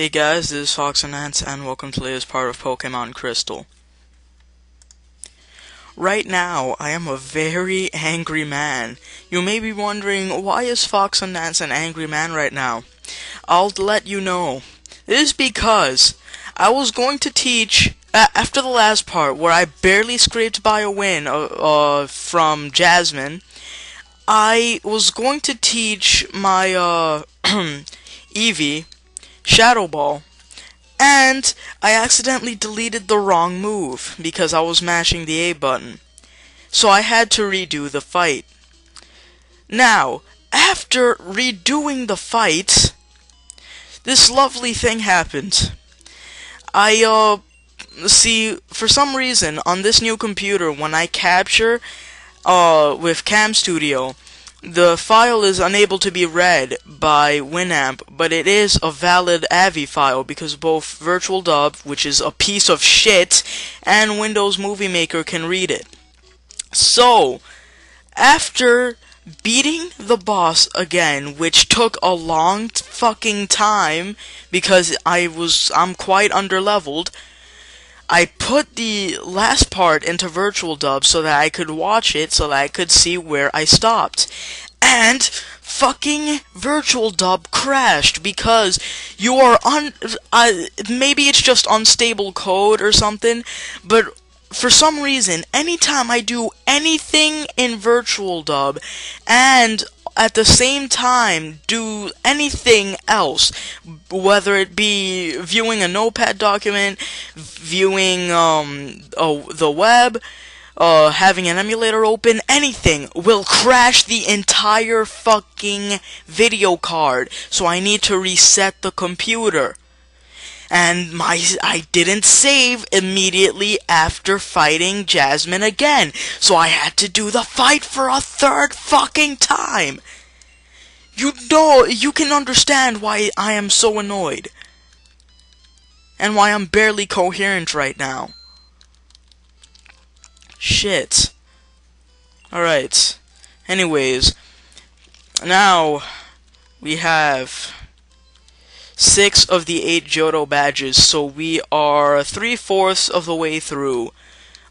Hey guys, this is Foxsundance, and welcome to the latest part of Pokemon Crystal. Right now, I am a very angry man. You may be wondering, why is Foxsundance an angry man right now? I'll let you know. It is because I was going to teach uh, after the last part where I barely scraped by a win uh, uh, from Jasmine. I was going to teach my uh, Eevee Shadow Ball. And I accidentally deleted the wrong move because I was mashing the A button. So I had to redo the fight. Now, after redoing the fight, this lovely thing happened. I, uh, see, for some reason, on this new computer, when I capture, uh, with Cam Studio, the file is unable to be read by Winamp, but it is a valid AVI file because both Virtual Dub, which is a piece of shit, and Windows Movie Maker can read it. So, after beating the boss again, which took a long fucking time because I was I'm quite underleveled, I put the last part into Virtual Dub so that I could watch it so that I could see where I stopped. And fucking Virtual Dub crashed because you are on. Uh, maybe it's just unstable code or something, but for some reason, anytime I do anything in Virtual Dub and at the same time do anything else, whether it be viewing a notepad document, viewing um, the web, uh, having an emulator open, anything will crash the entire fucking video card. So I need to reset the computer. And my I didn't save immediately after fighting Jasmine again. So I had to do the fight for a third fucking time. You know, you can understand why I am so annoyed. And why I'm barely coherent right now. Shit. Alright. Anyways. Now, we have six of the eight Johto badges, so we are three-fourths of the way through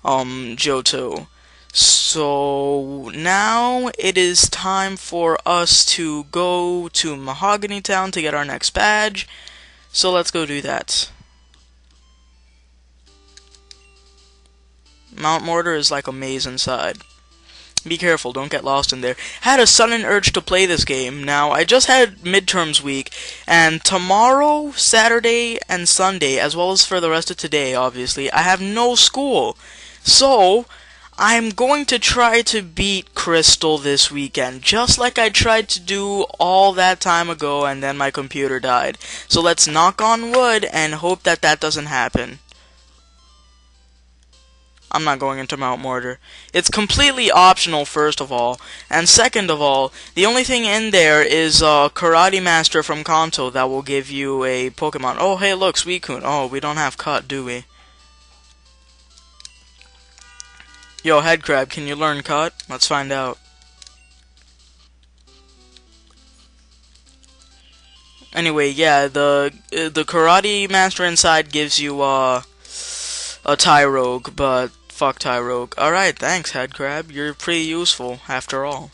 um, Johto. So now it is time for us to go to Mahogany Town to get our next badge. So let's go do that. Mount Mortar is like a maze inside. Be careful, don't get lost in there. Had a sudden urge to play this game. Now, I just had midterms week, and tomorrow, Saturday, and Sunday, as well as for the rest of today, obviously, I have no school. So, I'm going to try to beat Crystal this weekend, just like I tried to do all that time ago, and then my computer died. So let's knock on wood and hope that that doesn't happen. I'm not going into Mount Mortar. It's completely optional, first of all. And second of all, the only thing in there is uh, Karate Master from Kanto that will give you a Pokemon. Oh, hey, look, Suicune. Oh, we don't have Cut, do we? Yo, Headcrab, can you learn Cut? Let's find out. Anyway, yeah, the uh, the Karate Master inside gives you uh, a Tyrogue, but Fuck Tyrogue. Alright, thanks, Headcrab. You're pretty useful, after all.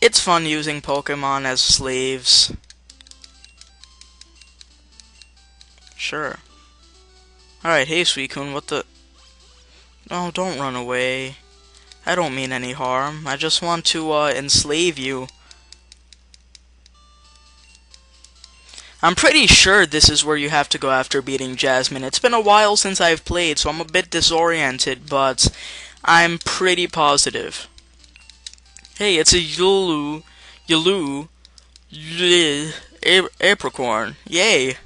It's fun using Pokemon as slaves. Sure. Alright, hey Suicune, what the... Oh, don't run away. I don't mean any harm. I just want to, uh, enslave you. I'm pretty sure this is where you have to go after beating Jasmine. It's been a while since I've played, so I'm a bit disoriented, but I'm pretty positive. Hey, it's a Yulu, Yulu, Apricorn. Yay!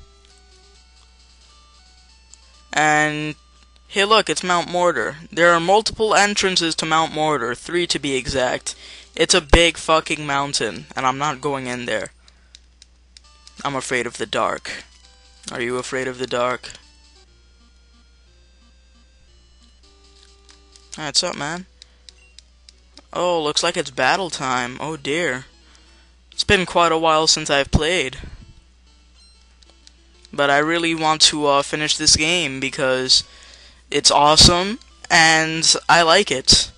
And hey look, it's Mount Mortar. There are multiple entrances to Mount Mortar, three to be exact. It's a big fucking mountain, and I'm not going in there. I'm afraid of the dark. Are you afraid of the dark? What's up, man? Oh, looks like it's battle time. Oh dear. It's been quite a while since I've played. But I really want to uh, finish this game because it's awesome and I like it.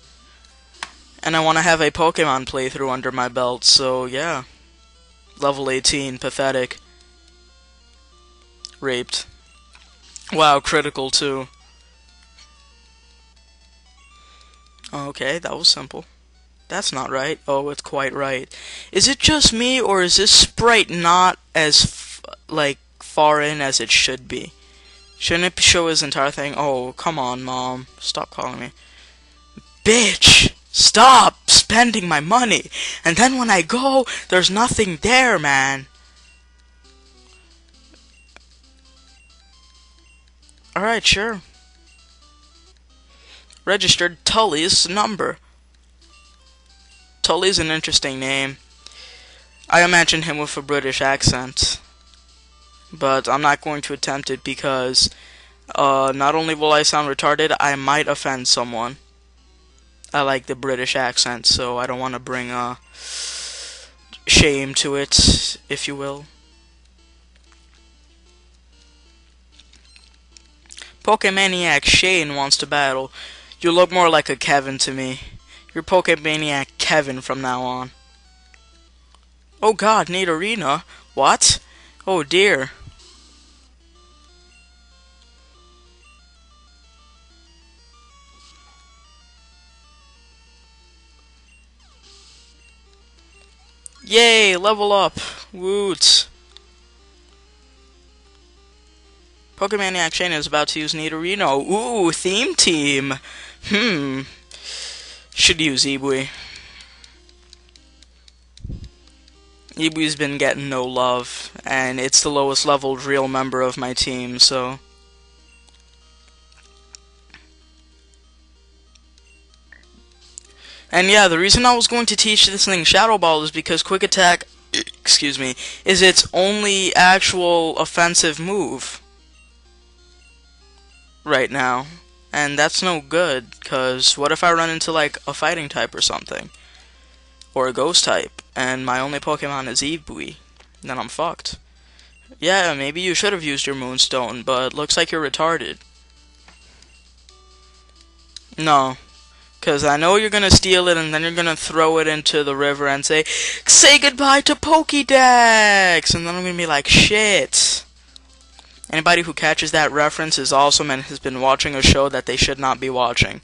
And I want to have a Pokemon playthrough under my belt, so yeah. Level 18, pathetic. Raped. Wow, critical too. Okay, that was simple. That's not right. Oh, it's quite right. Is it just me, or is this sprite not as, like, far in as it should be? Shouldn't it show his entire thing? Oh, come on, Mom. Stop calling me. Bitch! Stop spending my money! And then when I go, there's nothing there, man. Alright, sure. Registered Tully's number. Tully's an interesting name. I imagine him with a British accent. But I'm not going to attempt it because uh, not only will I sound retarded, I might offend someone. I like the British accent, so I don't want to bring uh, shame to it, if you will. Pokemaniac Shane wants to battle. You look more like a Kevin to me. You're Pokemaniac Kevin from now on. Oh god, Nidorina? What? Oh dear. Yay, level up. Woot. Pokemaniac Shane is about to use Nidorino. Ooh, theme team. Hmm. Should use Ibui. Ibui's been getting no love, and it's the lowest leveled real member of my team, so... And yeah, the reason I was going to teach this thing Shadow Ball is because Quick Attack, excuse me, is its only actual offensive move right now. And that's no good, because what if I run into, like, a fighting type or something? Or a ghost type, and my only Pokemon is Ibui? Then I'm fucked. Yeah, maybe you should have used your Moonstone, but looks like you're retarded. No. Because I know you're going to steal it, and then you're going to throw it into the river and say, Say goodbye to Pokédex! And then I'm going to be like, shit. Anybody who catches that reference is awesome and has been watching a show that they should not be watching.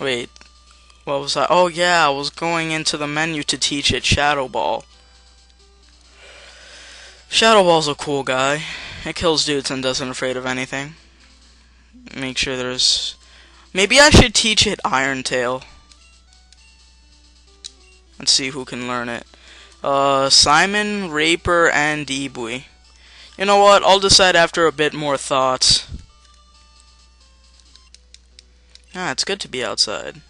Wait, what was I? Oh yeah, I was going into the menu to teach it Shadow Ball. Shadow Ball's a cool guy. It kills dudes and doesn't afraid of anything. Make sure there's... Maybe I should teach it Iron Tail. Let's see who can learn it. Uh, Simon, Raper, and Ibui. You know what? I'll decide after a bit more thoughts. Ah, it's good to be outside.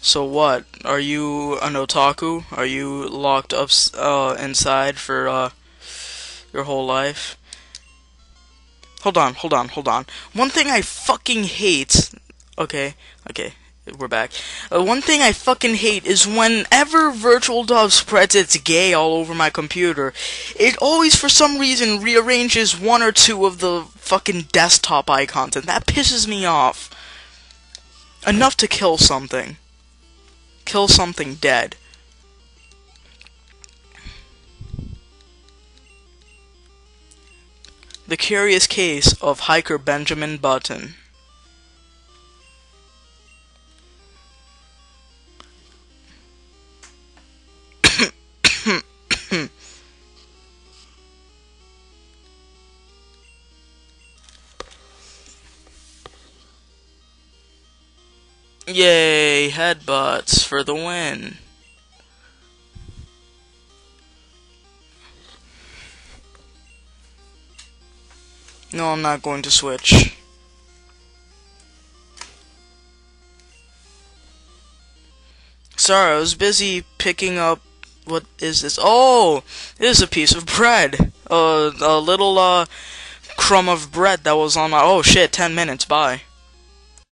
So what? Are you an otaku? Are you locked up uh, inside for uh, your whole life? Hold on, hold on, hold on. One thing I fucking hate. Okay, okay, we're back. Uh, one thing I fucking hate is whenever Virtual Dub spreads its gay all over my computer, it always for some reason rearranges one or two of the fucking desktop icons, and that pisses me off. Enough to kill something. Kill something dead. The Curious Case of Hiker Benjamin Button Yay, headbutts for the win. No, I'm not going to switch. Sorry, I was busy picking up... What is this? Oh! It is a piece of bread. Uh, a little, uh, crumb of bread that was on my. Oh shit! Ten minutes. Bye.